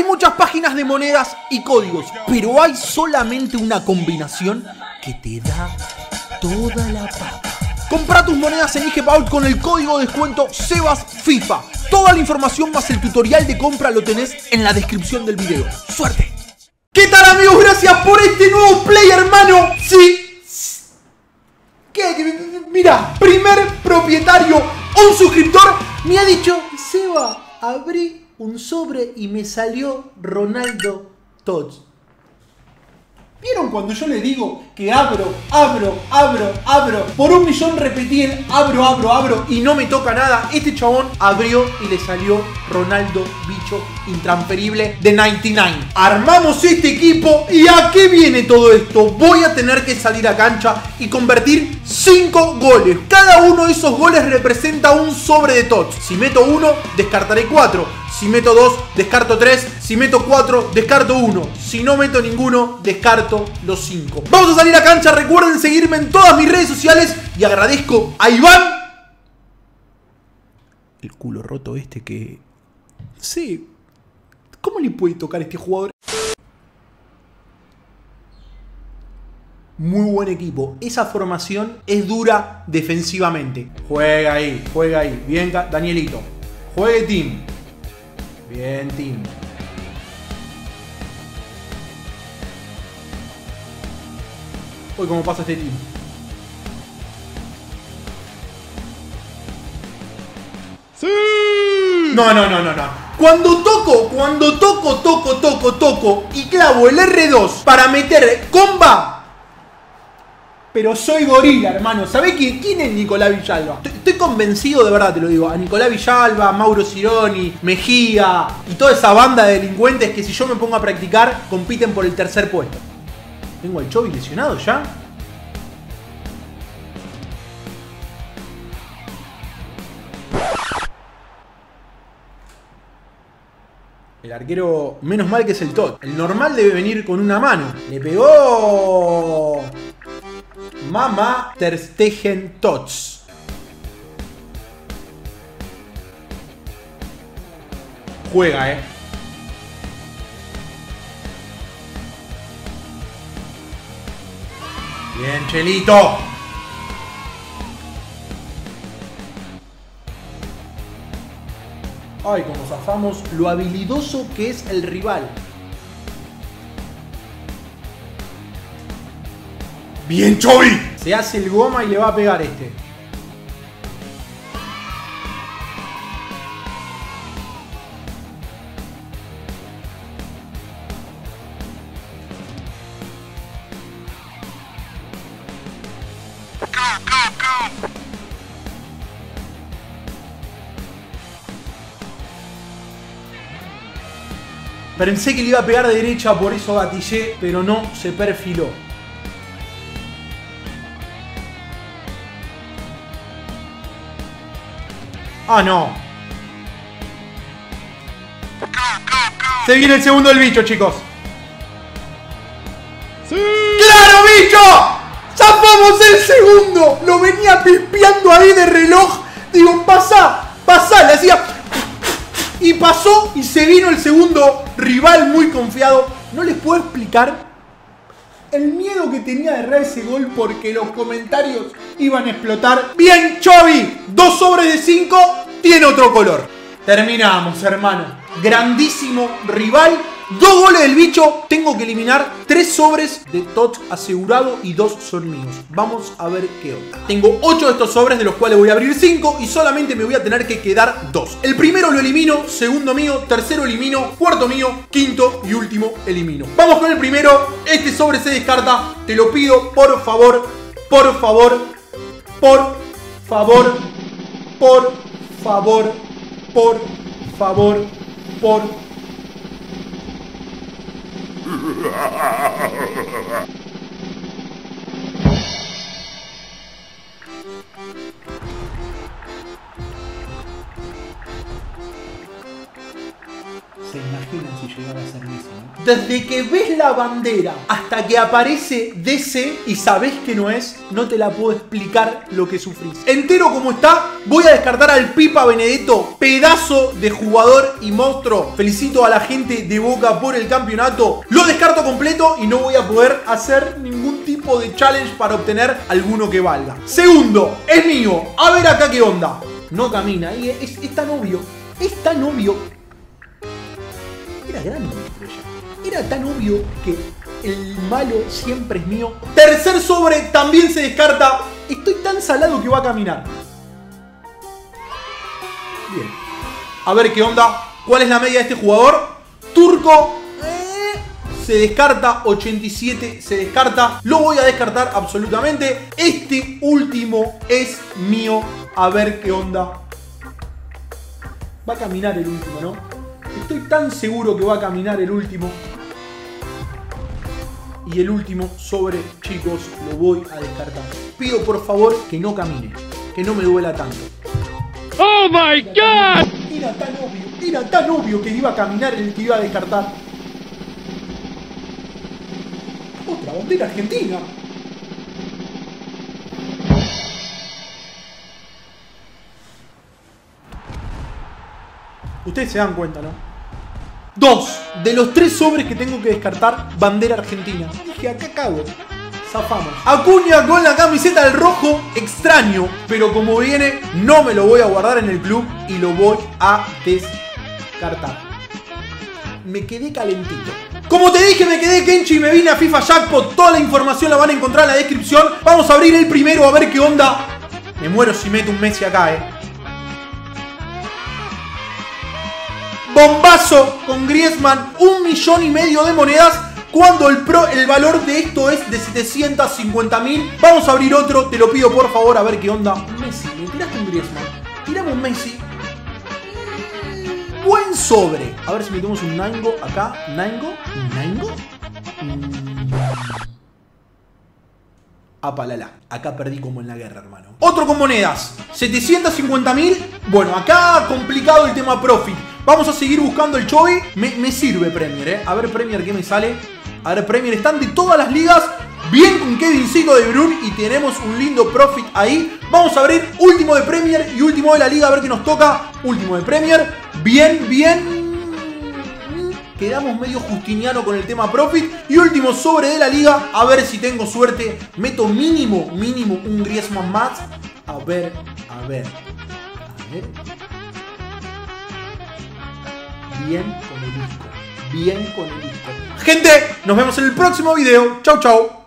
Hay muchas páginas de monedas y códigos, pero hay solamente una combinación que te da toda la papa. Compra tus monedas en IGPAUL con el código de descuento SEBASFIFA. Toda la información más el tutorial de compra lo tenés en la descripción del video. ¡Suerte! ¿Qué tal amigos? Gracias por este nuevo play, hermano. Sí. Mira, primer propietario, un suscriptor, me ha dicho, Seba, abrí un sobre y me salió Ronaldo Tots. ¿Vieron cuando yo le digo que abro, abro, abro, abro? Por un millón repetí el abro, abro, abro y no me toca nada. Este chabón abrió y le salió Ronaldo Bicho intransferible de 99. Armamos este equipo y ¿a qué viene todo esto? Voy a tener que salir a cancha y convertir 5 goles. Cada uno de esos goles representa un sobre de tots. Si meto uno, descartaré 4. Si meto 2, descarto 3. Si meto 4, descarto 1. Si no meto ninguno, descarto los 5. Vamos a salir a cancha. Recuerden seguirme en todas mis redes sociales. Y agradezco a Iván. El culo roto este que... Sí. ¿Cómo le puede tocar a este jugador? Muy buen equipo. Esa formación es dura defensivamente. Juega ahí, juega ahí. Bien, Danielito. Juegue team. Bien, team. Uy, cómo pasa este team. ¡Sí! No, no, no, no, no. Cuando toco, cuando toco, toco, toco, toco y clavo el R2 para meter comba, pero soy gorila, hermano. ¿Sabés quién, es Nicolás Villalba? Estoy, convencido, de verdad te lo digo, a Nicolás Villalba, Mauro Cironi, Mejía y toda esa banda de delincuentes que si yo me pongo a practicar, compiten por el tercer puesto. Tengo al Chovy lesionado ya. El arquero, menos mal que es el Tot. El normal debe venir con una mano. Le pegó Mama Terstegen Tots. Juega, eh. Bien, Chelito. Ay, como zafamos lo habilidoso que es el rival. Bien, Chovy. Se hace el goma y le va a pegar este. Pensé que le iba a pegar de derecha, por eso gatillé, pero no se perfiló. Ah, no. Se viene el segundo del bicho, chicos. ¡Claro, bicho! ¡Zafamos el segundo! Lo venía pispeando ahí de reloj. Digo, pasa, pasa, le hacía... Y pasó y se vino el segundo rival muy confiado. No les puedo explicar el miedo que tenía de errar ese gol porque los comentarios iban a explotar. Bien, Chovy, dos sobres de cinco, tiene otro color. Terminamos, hermano. Grandísimo rival. Dos goles del bicho. Tengo que eliminar tres sobres de Tot asegurado y dos son míos. Vamos a ver qué onda. Tengo ocho de estos sobres de los cuales voy a abrir cinco y solamente me voy a tener que quedar dos. El primero lo elimino, segundo mío, tercero elimino, cuarto mío, quinto y último elimino. Vamos con el primero. Este sobre se descarta. Te lo pido, por favor, por favor, por favor, por favor, por favor, por Se imaginan si llegara a ser Messi, ¿no? Desde que ves la bandera hasta que aparece DC y sabes que no es, no te la puedo explicar lo que sufrís. Entero como está, voy a descartar al Pipa Benedetto, pedazo de jugador y monstruo. Felicito a la gente de Boca por el campeonato. Lo descarto completo y no voy a poder hacer ningún tipo de challenge para obtener alguno que valga. Segundo, es mío. A ver acá qué onda. No camina y es, es tan obvio. Es tan obvio grande Era tan obvio que el malo siempre es mío. Tercer sobre también se descarta. Estoy tan salado que va a caminar. Bien. A ver qué onda. ¿Cuál es la media de este jugador? Turco. Eh, se descarta 87, se descarta. Lo voy a descartar absolutamente. Este último es mío. A ver qué onda. Va a caminar el último, ¿no? Estoy tan seguro que va a caminar el último. Y el último sobre, chicos, lo voy a descartar. Pido por favor que no camine, que no me duela tanto. ¡Oh my god! Era tan obvio, era tan obvio que iba a caminar el que iba a descartar. Otra bandera argentina. Ustedes se dan cuenta, ¿no? Dos de los tres sobres que tengo que descartar, bandera argentina. Dije, acá cago. Zafamos. Acuña con la camiseta del rojo, extraño, pero como viene, no me lo voy a guardar en el club y lo voy a descartar. Me quedé calentito. Como te dije, me quedé Kenchi y me vine a FIFA Jackpot. Toda la información la van a encontrar en la descripción. Vamos a abrir el primero a ver qué onda. Me muero si meto un Messi acá, eh. Bombazo con Griezmann, un millón y medio de monedas. Cuando el, pro, el valor de esto es de 750 mil. Vamos a abrir otro, te lo pido por favor, a ver qué onda. Messi, me tiraste un Griezmann. Tiramos un Messi. Buen sobre. A ver si metemos un Nango acá. ¿Nango? ¿Nango? Apalala. Acá perdí como en la guerra, hermano. Otro con monedas. 750 mil. Bueno, acá complicado el tema profit. Vamos a seguir buscando el Chovy. Me, sirve Premier, ¿eh? A ver Premier qué me sale. A ver Premier. Están de todas las ligas. Bien con Kevincito de Brun y tenemos un lindo profit ahí. Vamos a abrir último de Premier y último de la liga a ver qué nos toca. Último de Premier. Bien, bien. Quedamos medio justiniano con el tema profit. Y último sobre de la liga. A ver si tengo suerte. Meto mínimo, mínimo un Griezmann más. A ver, a ver. A ver. Bien con el disco. Bien con el disco. Gente, nos vemos en el próximo video. Chau, chau.